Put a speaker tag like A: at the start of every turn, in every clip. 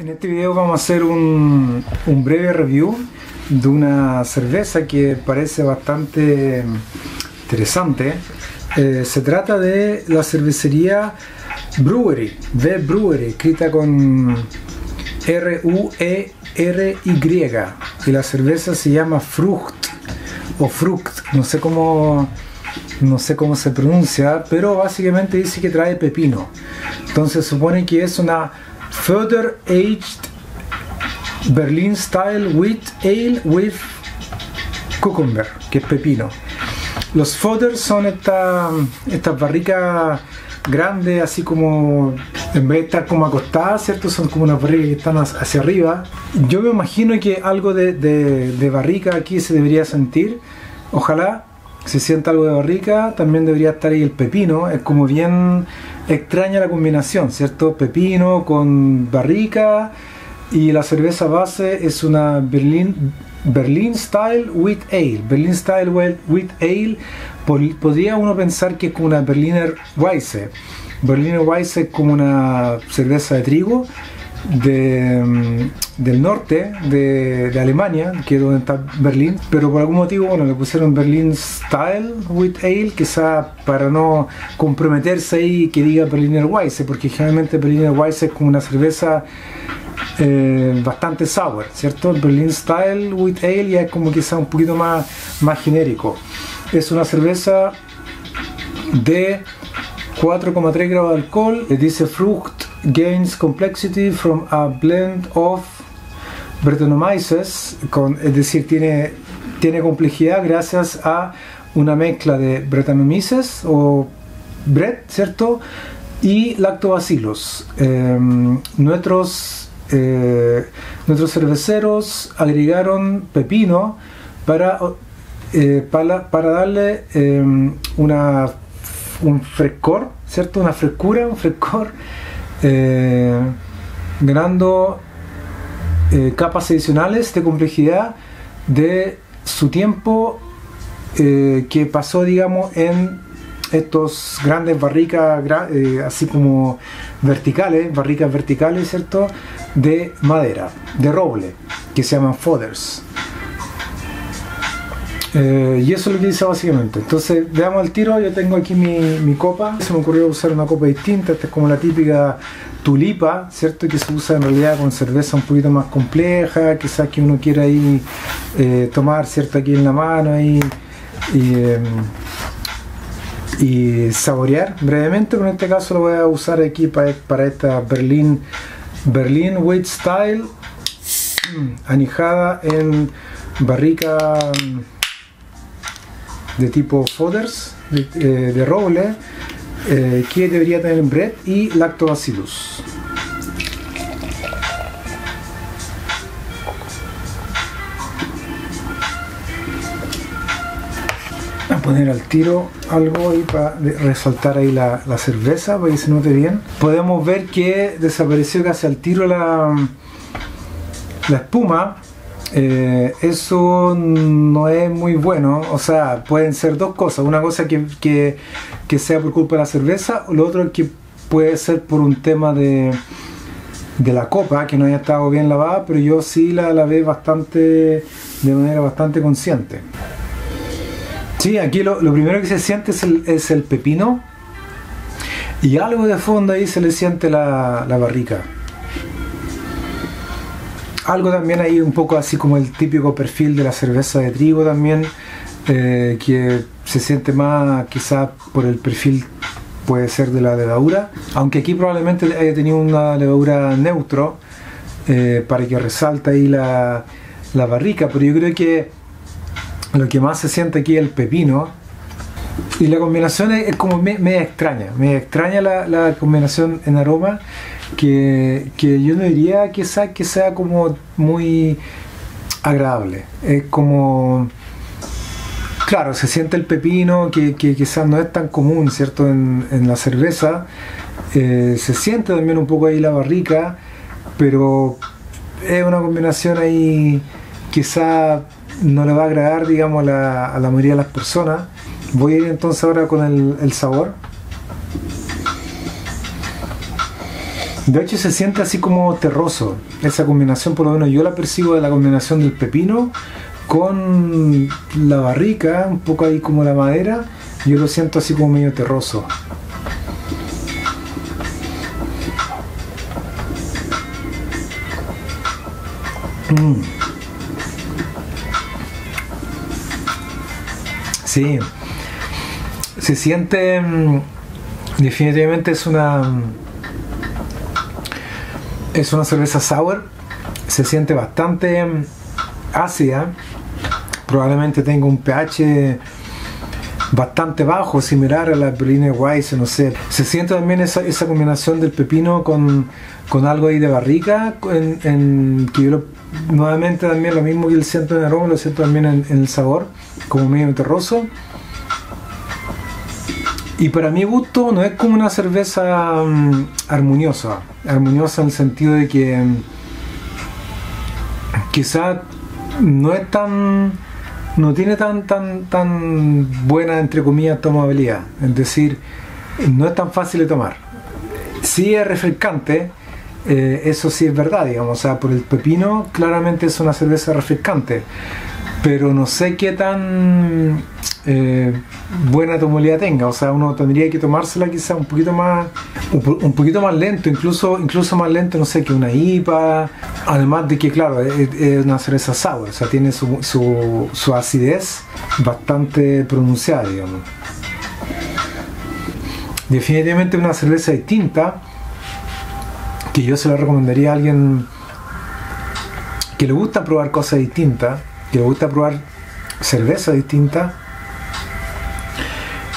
A: En este video vamos a hacer un, breve review de una cerveza que parece bastante interesante. Eh, se trata de la cervecería Brewery, V Brewery, escrita con R-U-E-R-Y. Y la cerveza se llama Frucht o Frucht, no sé cómo no sé cómo se pronuncia, pero básicamente dice que trae pepino. Entonces supone que es una Further Aged Berlin Style Wheat Ale with Cucumber, que es pepino. Los Fodder son estas esta barricas grandes, así como en vez de estar como acostadas, ¿cierto? Son como unas barricas que están hacia arriba. Yo me imagino que algo de, de, de barrica aquí se debería sentir. Ojalá se sienta algo de barrica, también debería estar ahí el pepino. Es como bien extraña la combinación, ¿cierto? Pepino con barrica y la cerveza base es una Berlin, Berlin Style Wheat Ale. Berlin Style Wheat Ale podría uno pensar que es como una Berliner Weisse. Berliner Weisse es como una cerveza de trigo mm, del norte de, Alemania, que es donde está Berlín, pero por algún motivo bueno, le pusieron Berlin Style with Ale, quizá para no comprometerse ahí que diga Berliner Weisse, porque generalmente Berliner Weisse es como una cerveza eh, bastante sour, ¿cierto? Berlin Style with Ale ya es como quizá un poquito más, más genérico. Es una cerveza de 4,3 grados de alcohol, dice Frucht gains complexity from a blend of Brettanomyces, con, es decir, tiene, tiene complejidad gracias a una mezcla de Brettanomyces o Brett, ¿cierto? Y lactobacillus. Eh, nuestros, eh, nuestros cerveceros agregaron pepino para, eh, para, para, darle una, un frescor, ¿cierto? Una frescura, un frescor eh, ganando eh, capas adicionales de complejidad de su tiempo eh, que pasó, digamos, en estos grandes barricas, eh, así como verticales, barricas verticales, ¿cierto? De madera, de roble, que se llaman fodders. Eh, y eso es lo que dice básicamente. Entonces, veamos el tiro. Yo tengo aquí mi, copa. Se me ocurrió usar una copa distinta. Esta es como la típica tulipa, ¿cierto? Que se usa en realidad con cerveza un poquito más compleja. Quizás que uno quiera ahí eh, tomar, ¿cierto? Aquí en la mano ahí. Y, eh, y saborear brevemente. Pero en este caso lo voy a usar aquí para, esta Berlin, Berlin Weight Style anijada en barrica de tipo fodders de, eh, roble eh, que debería tener bread y lactobacillus. a poner al tiro algo ahí para resaltar ahí la, la, cerveza para que se note bien podemos ver que desapareció casi al tiro la, la espuma eh, eso no es muy bueno, o sea, pueden ser dos cosas, una cosa que, que, sea por culpa de la cerveza, o lo otro que puede ser por un tema de, de la copa, que no haya estado bien lavada, pero yo sí la lavé bastante, de manera bastante consciente. Sí, aquí lo, lo primero que se siente es el, es el, pepino y algo de fondo ahí se le siente la, la barrica algo también ahí un poco así como el típico perfil de la cerveza de trigo también, eh, que se siente más quizá por el perfil puede ser de la levadura, aunque aquí probablemente haya tenido una levadura neutro eh, para que resalte ahí la, la barrica, pero yo creo que lo que más se siente aquí es el pepino, y la combinación es, como media extraña, me extraña la, la, combinación en aroma que, que yo no diría que sea, que sea como muy agradable. Es como. Claro, se siente el pepino que, que quizás no es tan común, ¿cierto? En, en la cerveza. Eh, se siente también un poco ahí la barrica, pero es una combinación ahí quizá no le va a agradar, digamos, a la, a la mayoría de las personas. Voy a ir entonces ahora con el, sabor. De hecho se siente así como terroso. Esa combinación, por lo menos yo la percibo de la combinación del pepino con la barrica, un poco ahí como la madera, yo lo siento así como medio terroso. Mm. Sí, se siente, mm, definitivamente es una, mm, es una cerveza sour, se siente bastante ácida, probablemente tenga un pH bastante bajo, similar a la Berliner Weiss, no sé. Se siente también esa, esa combinación del pepino con, con, algo ahí de barrica, en, que yo nuevamente también lo mismo que el siento en aroma, lo siento también en, el sabor, como medio terroso. Y para mi gusto no es como una cerveza mm, armoniosa, armoniosa en el sentido de que mm, quizá no es tan no tiene tan tan tan buena entre comillas tomabilidad. Es decir no es tan fácil de tomar. Sí es refrescante eh, eso sí es verdad digamos. O sea por el pepino claramente es una cerveza refrescante pero no sé qué tan eh, buena tomabilidad tenga. O sea, uno tendría que tomársela quizá un poquito más, un, poquito más lento, incluso, incluso más lento, no sé, que una IPA. Además de que, claro, es, una cerveza sour, o sea, tiene su, su, su acidez bastante pronunciada, digamos. Definitivamente una cerveza distinta que yo se la recomendaría a alguien que le gusta probar cosas distintas, que le gusta probar cerveza distinta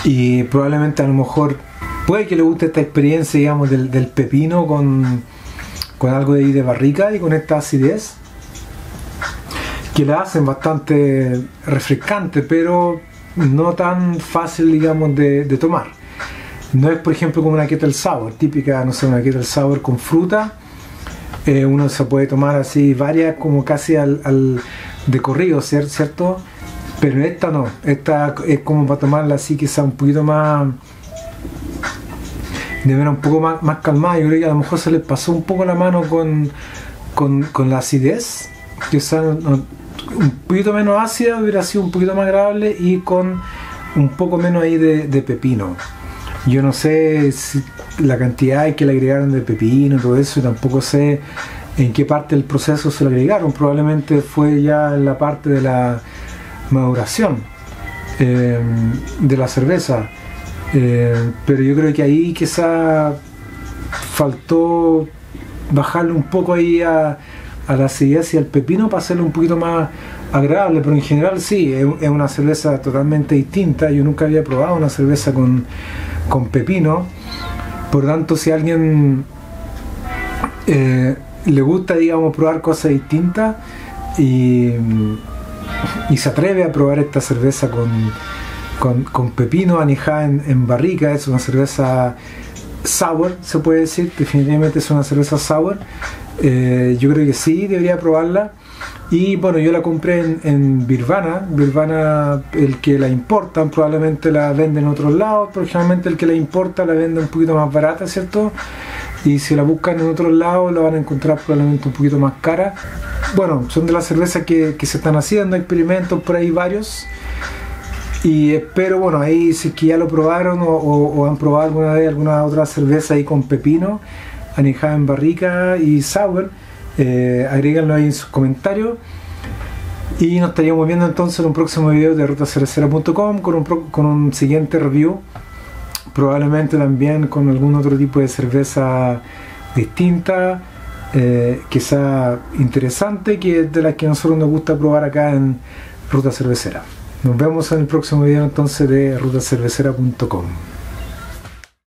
A: y probablemente a lo mejor puede que le guste esta experiencia, digamos, del, pepino con, algo de, de barrica y con esta acidez que la hacen bastante refrescante, pero no tan fácil, digamos, de, tomar. No es, por ejemplo, como una kettle sour, típica, no sé, una kettle sour con fruta. Eh, uno se puede tomar así varias, como casi al, al de corrido, ¿cierto? Pero esta no, esta es como para tomarla así quizá un poquito más de ver un poco más, más calmada. Yo creo que a lo mejor se les pasó un poco la mano con, con, la acidez, quizá un poquito menos ácida hubiera sido un poquito más agradable y con un poco menos ahí de, de pepino. Yo no sé si la cantidad que le agregaron de pepino y todo eso, y tampoco sé en qué parte del proceso se lo agregaron. Probablemente fue ya en la parte de la maduración eh, de la cerveza. Eh, pero yo creo que ahí quizá faltó bajarle un poco ahí a, la acidez y al pepino para hacerlo un poquito más agradable, pero en general sí, es, una cerveza totalmente distinta. Yo nunca había probado una cerveza con, con pepino. Por tanto, si alguien eh, le gusta, digamos, probar cosas distintas y y se atreve a probar esta cerveza con, con, pepino anijada en, barrica, es una cerveza sour, se puede decir, definitivamente es una cerveza sour. Eh, yo creo que sí, debería probarla. Y bueno, yo la compré en, en Birvana. Birvana, el que la importa, probablemente la vende en otros lados, pero generalmente el que la importa la vende un poquito más barata, ¿cierto? Y si la buscan en otros lados, la van a encontrar probablemente un poquito más cara bueno, son de las cervezas que, se están haciendo, experimentos por ahí varios. Y espero, bueno, ahí si es que ya lo probaron o, han probado alguna vez alguna otra cerveza ahí con pepino, anejada en barrica y sour, eh, agréganlo ahí en sus comentarios. Y nos estaríamos viendo entonces en un próximo video de rutacervecera.com con un, con un siguiente review. Probablemente también con algún otro tipo de cerveza distinta eh, sea interesante, que es de las que a nosotros nos gusta probar acá en Ruta Cervecera. Nos vemos en el próximo video entonces de rutacervecera.com.